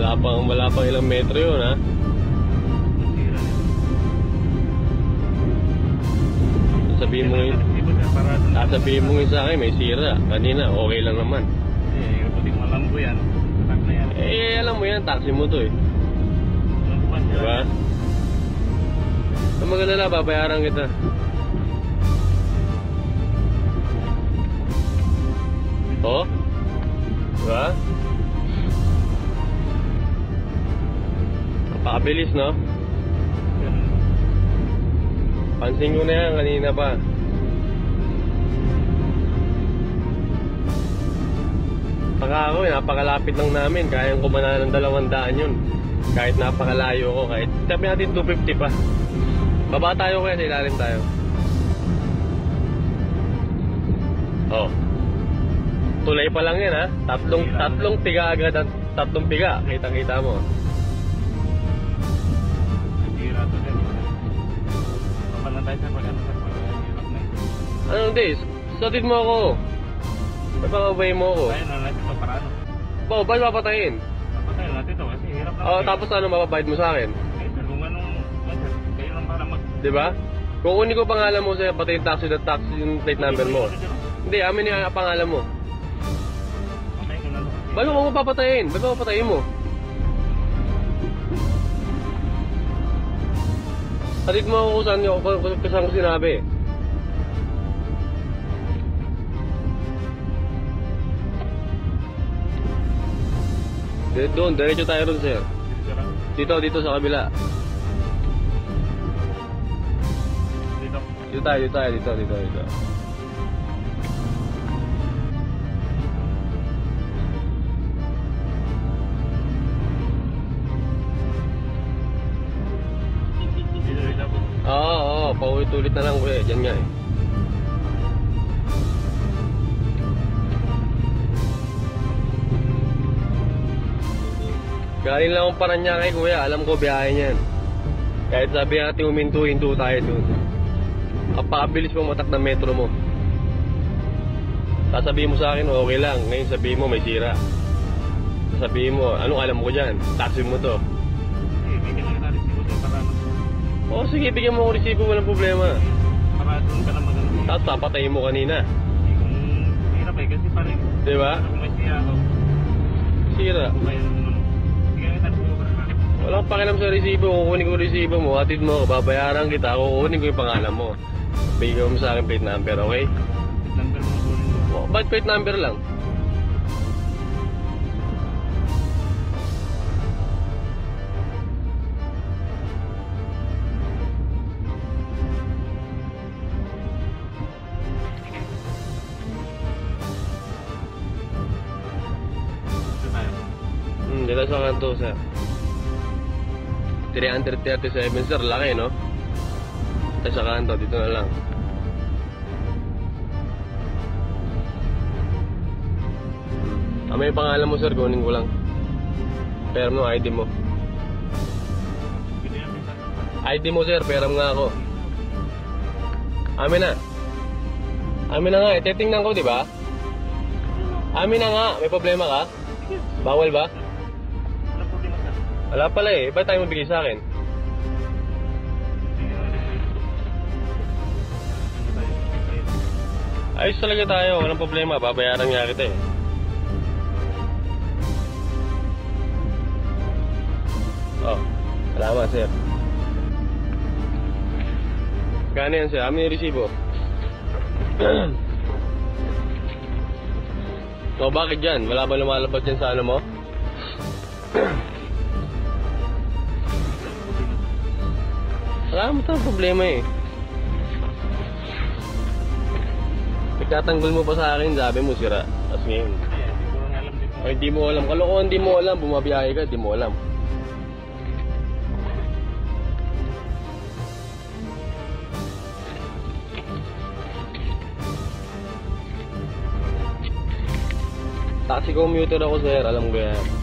Wala pang, wala pang ilang metro yun, ha? Sabihin mo yun, sasabihin mo yun sa akin, may sira. Kanina, okay lang naman. Eh, puting malambo yan. Satak na yan. Eh, alam mo yan, taxi mo to eh. Diba? Ang maganda babayaran kita. Oh? Diba? Napakabilis, no? Pansin ko na yan kanina pa. Saka ako, napakalapit lang namin. Kayang kumana ng dalawang daan yun. Kahit napakalayo ko. Kahit sabi natin 250 pa. Baba tayo kaya sa ilalim tayo. Oh. Tulay pa lang yan ha. Tatlong, tatlong piga agad at tatlong piga. Kita-kita mo. Kapal na pag ano sir, pag na. Ano hindi? Satid mo ako. May pangabay mo ako. Tayo na natin ito para ano. Oh, ba't papatayin? Papatayin natin ito kasi hirap na. Oh, tapos ano mababayad mo sa akin? Eh sir, kung anong, ano, sir, kayo lang para mag... 'Di ba? Kukunin ko pangalan mo sa pati yung taxi the taxi yung plate number mo. Hindi, amin yung pangalan mo. Patayin ko na to. Ba't mo papatayin? Ba't mo papatayin mo? Hatid mo ako kung saan, kung, kung, kung saan ko sinabi. Doon, diretso tayo doon, sir. Dito. Dito, sa kabila. Dito. Dito tayo, dito tayo, dito, dito. Dito, paulit-ulit na lang kuya. Diyan nga eh. Galing lang akong Paranaque kuya. Alam ko biyahe niyan. Kahit sabi natin uminto-hinto tayo dun. Kapabilis mo matak ng metro mo. Sasabihin mo sa akin, okay lang. Ngayon sabihin mo, may sira. Sasabihin mo, anong alam ko dyan? Taxi mo to. Sige, bigyan mo ako resibo, walang problema. Para doon ka na mag ano. Tapos papatayin mo kanina. Kung hirap eh, kasi parang... Di ba? Sira. ano. Ano. Walang pakialam sa resibo. Kukunin ko yung resibo mo. Atid mo. Babayaran kita. Kukunin ko yung pangalan mo. Bigyan mo sa akin plate number, okay? Number mo Ba't plate number lang? Hmm, dito sa kanto, sir. 337, sir. Laki, no? Tayo sa kanto. Dito na lang. Ah, may pangalan mo, sir. Kunin ko lang. Pero mo, ID mo. ID mo, sir. Peram nga ako. Amin na. Amin na nga. Eh, titingnan ko, di ba? Amin na nga. May problema ka? Bawal ba? Wala pala eh. Ba't tayo mabigay sa akin? Ayos talaga tayo. Walang problema. Babayaran nga kita eh. Oh. Salamat, sir. Kano yan, sir? Amin yung resibo. so, bakit dyan? Wala ba lumalabas dyan sa ano mo? Wala mo tayong problema eh. Nagtatanggol mo pa sa akin, sabi mo sira. Tapos ngayon, ay di mo alam. Kalokohan di mo alam, bumabiyahe ka, di mo alam. Taxi commuter ako sir, alam ko yan.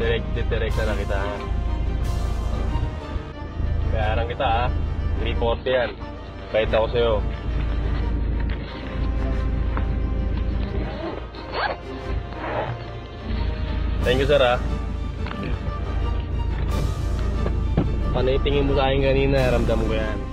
Direkta na kita ha. Bayaran kita ha. 340 yan. Bait ako sa'yo. Thank you sir ha. Panay tingin mo sa akin kanina, ramdam ko yan.